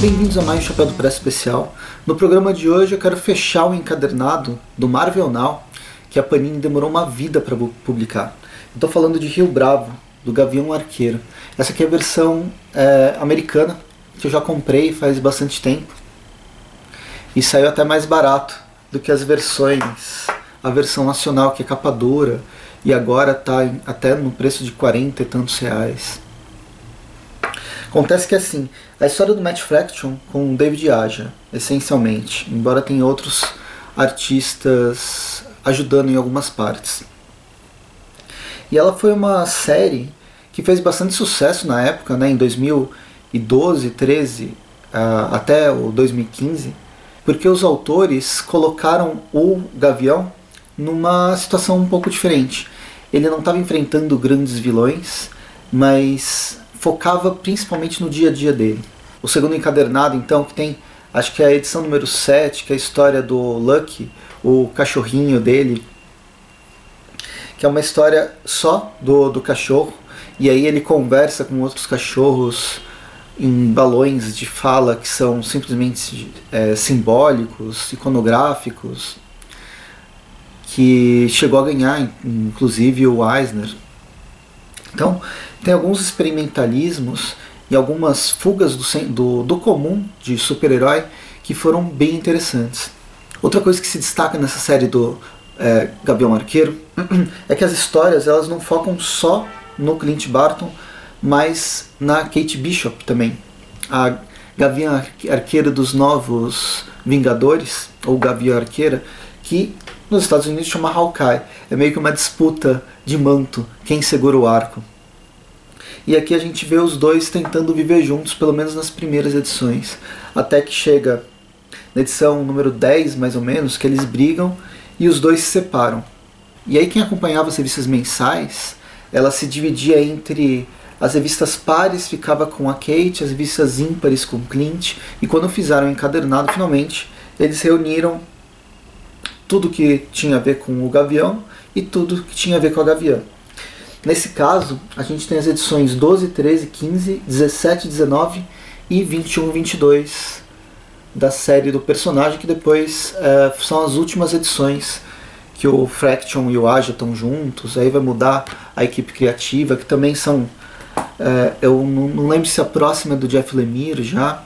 Bem-vindos a mais um Chapéu do Press especial. No programa de hoje eu quero fechar o encadernado do Marvel Now, que a Panini demorou uma vida para publicar. Estou falando de Rio Bravo, do Gavião Arqueiro. Essa aqui é a versão é, americana, que eu já comprei faz bastante tempo. E saiu até mais barato do que as versões, a versão nacional, que é capa dura, e agora está até no preço de 40 e tantos reais. Acontece que assim, a história do Matt Fraction com David Aja, essencialmente, embora tenha outros artistas ajudando em algumas partes. E ela foi uma série que fez bastante sucesso na época, né, em 2012, 13 uh, até o 2015, porque os autores colocaram o Gavião numa situação um pouco diferente. Ele não estava enfrentando grandes vilões, mas focava principalmente no dia a dia dele. O segundo encadernado, então, que tem, acho que é a edição número 7, que é a história do Lucky, o cachorrinho dele, que é uma história só do, do cachorro, e aí ele conversa com outros cachorros em balões de fala que são simplesmente é, simbólicos, iconográficos, que chegou a ganhar, inclusive, o Eisner. Então, tem alguns experimentalismos e algumas fugas do, do, do comum de super-herói que foram bem interessantes. Outra coisa que se destaca nessa série do é, Gavião Arqueiro é que as histórias elas não focam só no Clint Barton, mas na Kate Bishop também. A Gavião Arqueira dos Novos Vingadores, ou Gavião Arqueira, que nos Estados Unidos chama Hawkeye. É meio que uma disputa de manto, quem segura o arco. E aqui a gente vê os dois tentando viver juntos, pelo menos nas primeiras edições. Até que chega na edição número 10, mais ou menos, que eles brigam e os dois se separam. E aí quem acompanhava as revistas mensais, ela se dividia entre as revistas pares ficava com a Kate, as revistas ímpares com Clint, e quando fizeram o encadernado, finalmente, eles reuniram tudo que tinha a ver com o Gavião e tudo que tinha a ver com a Gavião. Nesse caso, a gente tem as edições 12, 13, 15, 17, 19 e 21, 22 da série do personagem, que depois é, são as últimas edições que o Fraction e o Aja estão juntos, aí vai mudar a equipe criativa, que também são. É, eu não, não, lembro se a próxima é do Jeff Lemire já,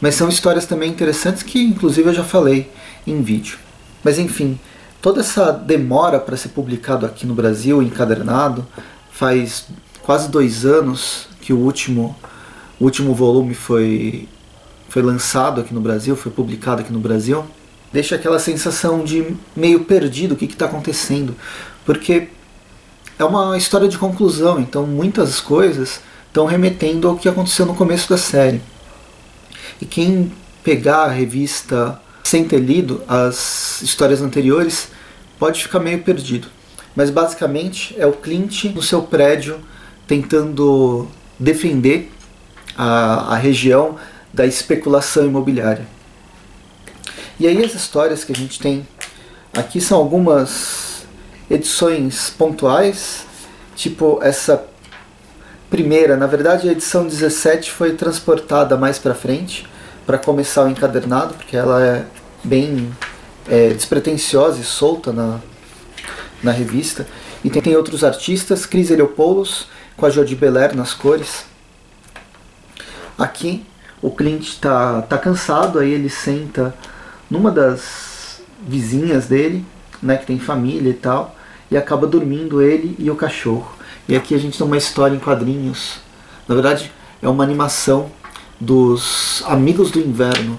mas são histórias também interessantes que, inclusive, eu já falei em vídeo. Mas enfim, toda essa demora para ser publicado aqui no Brasil, encadernado, faz quase dois anos que o último, o último volume foi, foi lançado aqui no Brasil, foi publicado aqui no Brasil, deixa aquela sensação de meio perdido, o que está acontecendo, porque é uma história de conclusão, então muitas coisas estão remetendo ao que aconteceu no começo da série. E quem pegar a revista sem ter lido as histórias anteriores, pode ficar meio perdido. Mas basicamente é o Clint no seu prédio tentando defender a, a região da especulação imobiliária. E aí as histórias que a gente tem aqui são algumas edições pontuais, tipo essa primeira, na verdade a edição 17 foi transportada mais para frente para começar o encadernado, porque ela é bem é, despretensiosa e solta na, na revista. E tem, tem outros artistas, Cris Heliopoulos, com a Jodi Belair nas cores. Aqui o Clint está tá cansado, aí ele senta numa das vizinhas dele, né, que tem família e tal, e acaba dormindo ele e o cachorro. E aqui a gente tem uma história em quadrinhos. Na verdade, é uma animação dos Amigos do Inverno,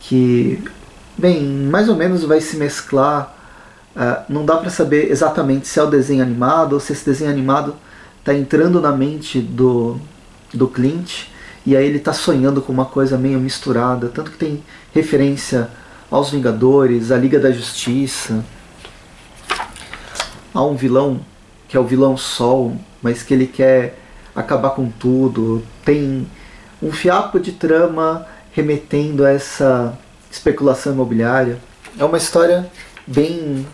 que, bem, mais ou menos vai se mesclar. Uh, não dá para saber exatamente se é o desenho animado ou se esse desenho animado está entrando na mente do, do Clint e aí ele está sonhando com uma coisa meio misturada. Tanto que tem referência aos Vingadores, à Liga da Justiça, a um vilão que é o vilão Sol, mas que ele quer acabar com tudo. Tem um fiapo de trama remetendo a essa especulação imobiliária. É uma história bem,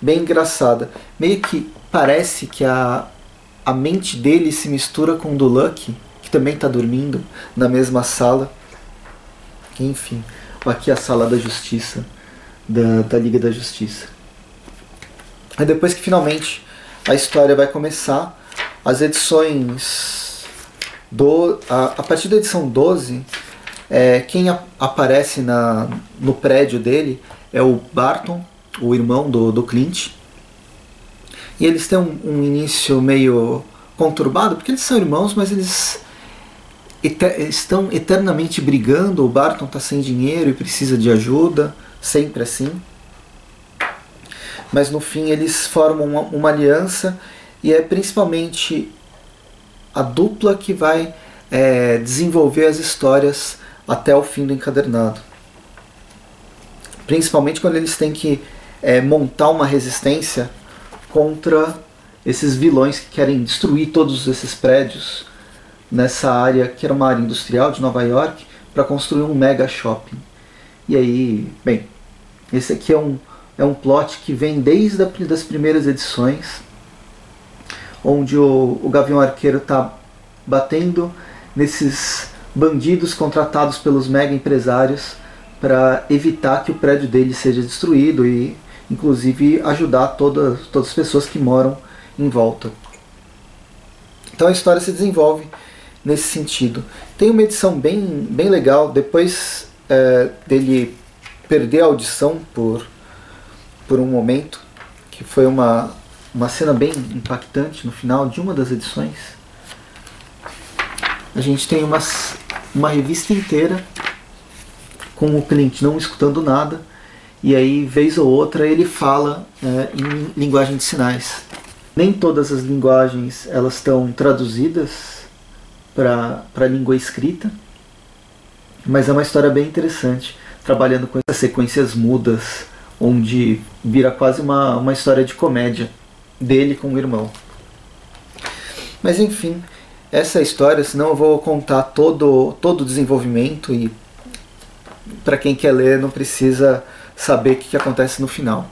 bem engraçada. Meio que parece que a, a mente dele se mistura com o do Lucky, que também está dormindo na mesma sala. Enfim, aqui a sala da justiça, da, da Liga da Justiça. Aí depois que finalmente a história vai começar, as edições. Do, a, a partir da edição 12, é, quem a, aparece na, no prédio dele é o Barton, o irmão do, do Clint. E eles têm um, um início meio conturbado, porque eles são irmãos, mas eles estão eternamente brigando. O Barton está sem dinheiro e precisa de ajuda, sempre assim. Mas no fim eles formam uma, uma aliança e é principalmente a dupla que vai é, desenvolver as histórias até o fim do encadernado. Principalmente quando eles têm que é, montar uma resistência contra esses vilões que querem destruir todos esses prédios nessa área que era uma área industrial de Nova York para construir um mega shopping. E aí, bem, esse aqui é um, é um plot que vem desde as primeiras edições, onde o, o Gavião Arqueiro está batendo nesses bandidos contratados pelos mega empresários para evitar que o prédio dele seja destruído e, inclusive, ajudar toda, todas as pessoas que moram em volta. Então a história se desenvolve nesse sentido. Tem uma edição bem, bem legal, depois é, dele perder a audição por, por um momento, que foi uma, uma cena bem impactante no final de uma das edições. A gente tem uma, uma revista inteira com o cliente não escutando nada, e aí, vez ou outra, ele fala é, em linguagem de sinais. Nem todas as linguagens elas estão traduzidas para a língua escrita, mas é uma história bem interessante, trabalhando com essas sequências mudas, onde vira quase uma, uma história de comédia dele com o irmão. Mas enfim, essa história, senão eu vou contar todo, todo o desenvolvimento e para quem quer ler não precisa saber o que, que acontece no final.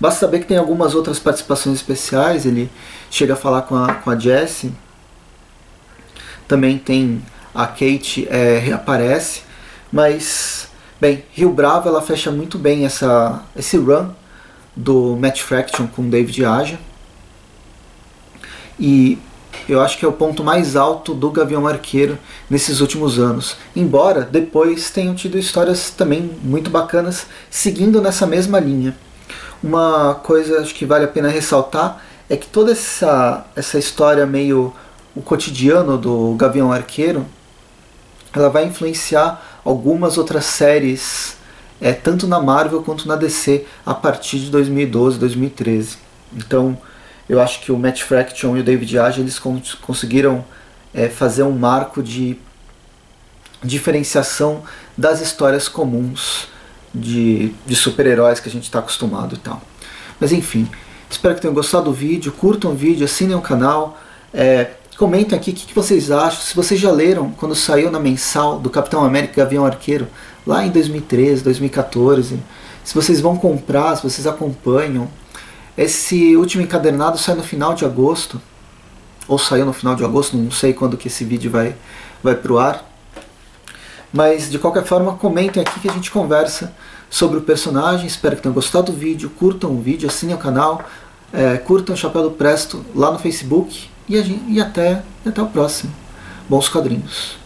Basta saber que tem algumas outras participações especiais, ele chega a falar com a, com a Jessie, também tem a Kate é, reaparece, mas bem, Rio Bravo ela fecha muito bem essa esse run do Match Fraction com David Aja. E eu acho que é o ponto mais alto do Gavião Arqueiro nesses últimos anos. Embora depois tenham tido histórias também muito bacanas seguindo nessa mesma linha. Uma coisa acho que vale a pena ressaltar é que toda essa, essa história meio o cotidiano do Gavião Arqueiro, ela vai influenciar algumas outras séries, é, tanto na Marvel quanto na DC, a partir de 2012, 2013. Então, eu acho que o Matt Fraction e o David Aja eles conseguiram é, fazer um marco de diferenciação das histórias comuns de, de super-heróis que a gente está acostumado e tal. Mas enfim, espero que tenham gostado do vídeo, curtam o vídeo, assinem o canal. É, Comentem aqui o que, vocês acham, se vocês já leram quando saiu na mensal do Capitão América Gavião Arqueiro, lá em 2013, 2014. Se vocês vão comprar, se vocês acompanham. Esse último encadernado sai no final de agosto, ou saiu no final de agosto, não sei quando que esse vídeo vai, vai pro ar. Mas de qualquer forma, comentem aqui que a gente conversa sobre o personagem. Espero que tenham gostado do vídeo, curtam o vídeo, assinem o canal, é, curtam o Chapéu do Presto lá no Facebook e, gente, e até, até o próximo. Bons quadrinhos.